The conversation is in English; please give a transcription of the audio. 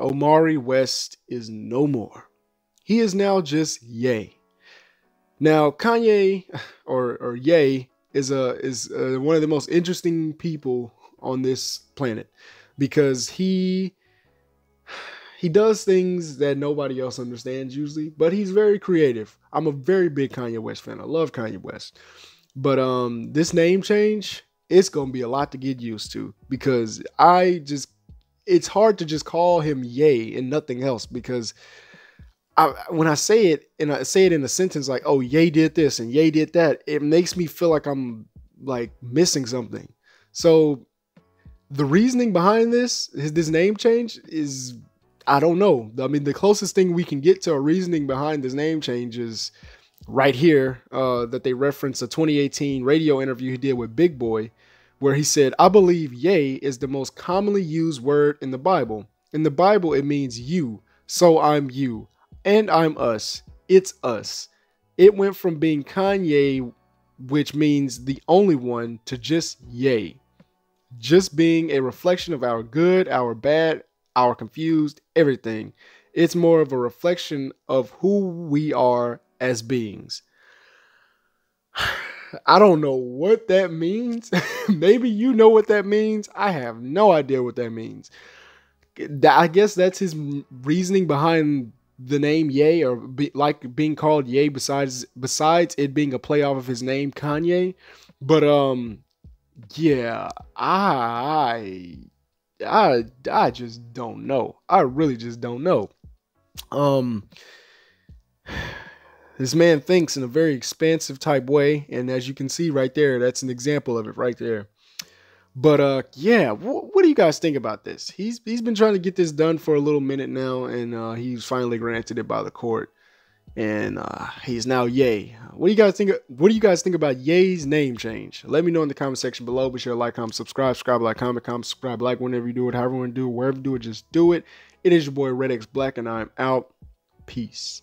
Omari West is no more. He is now just Ye. Now Kanye or or Ye is a is uh, one of the most interesting people on this planet because he he does things that nobody else understands usually, but he's very creative. I'm a very big Kanye West fan. I love Kanye West. But um this name change, it's going to be a lot to get used to because I just it's hard to just call him Ye and nothing else because I, when I say it and I say it in a sentence like, "Oh, Ye did this and Ye did that," it makes me feel like I'm like missing something. So the reasoning behind this, this name change is I don't know. I mean, the closest thing we can get to a reasoning behind this name change is right here uh, that they reference a 2018 radio interview he did with Big Boy, where he said, I believe Ye is the most commonly used word in the Bible. In the Bible, it means you, so I'm you, and I'm us. It's us. It went from being Kanye, which means the only one, to just Ye. Just being a reflection of our good, our bad, our confused, everything. It's more of a reflection of who we are as beings. I don't know what that means. Maybe you know what that means. I have no idea what that means. I guess that's his reasoning behind the name Ye, or be, like being called Ye. Besides, besides it being a play off of his name Kanye, but um, yeah, I I I just don't know. I really just don't know. Um this man thinks in a very expansive type way and as you can see right there that's an example of it right there. But uh yeah, wh- what do you guys think about this? He's he's been trying to get this done for a little minute now and uh he's finally granted it by the court and uh, he's now Ye. What do you guys think? Of, what do you guys think about Ye's name change? Let me know in the comment section below. Be sure to like, comment, subscribe, subscribe, like, comment, comment, subscribe, like whenever you do it, however you want to do it, wherever you do it, just do it. It is your boy Red X Black, and I'm out. Peace.